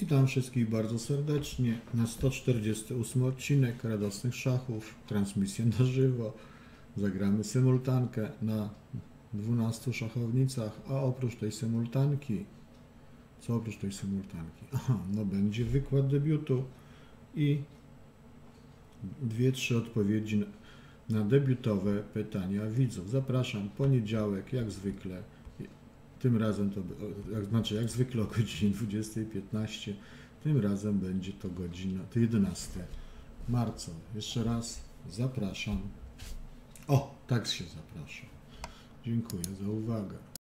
Witam wszystkich bardzo serdecznie na 148 odcinek Radosnych Szachów, transmisję na żywo. Zagramy symultankę na 12 szachownicach, a oprócz tej symultanki, co oprócz tej symultanki? Aha, no będzie wykład debiutu i dwie, trzy odpowiedzi na, debiutowe pytania widzów. Zapraszam, poniedziałek, jak zwykle, tym razem to, znaczy jak zwykle o godzinie 20.15, tym razem będzie to godzina, to 11 marca. Jeszcze raz zapraszam. O, tak się zapraszam. Dziękuję za uwagę.